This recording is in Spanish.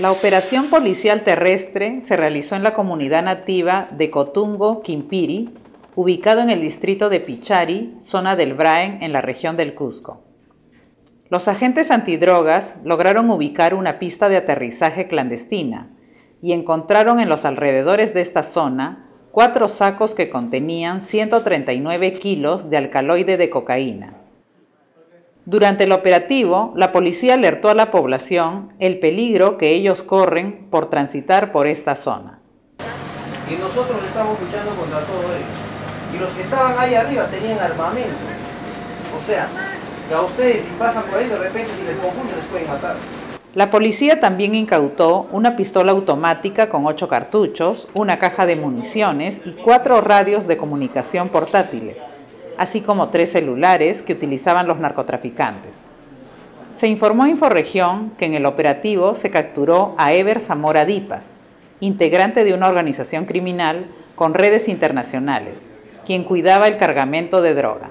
La operación policial terrestre se realizó en la comunidad nativa de Cotungo, Quimpiri, ubicado en el distrito de Pichari, zona del Braen, en la región del Cusco. Los agentes antidrogas lograron ubicar una pista de aterrizaje clandestina y encontraron en los alrededores de esta zona cuatro sacos que contenían 139 kilos de alcaloide de cocaína. Durante el operativo, la policía alertó a la población el peligro que ellos corren por transitar por esta zona. Y nosotros estamos luchando contra todo ello. Y los que estaban ahí arriba tenían armamento. O sea, que a ustedes si pasan por ahí de repente si les confunden les pueden matar. La policía también incautó una pistola automática con ocho cartuchos, una caja de municiones y cuatro radios de comunicación portátiles, así como tres celulares que utilizaban los narcotraficantes. Se informó a Inforregión que en el operativo se capturó a Ever Zamora Dipas, integrante de una organización criminal con redes internacionales, quien cuidaba el cargamento de droga.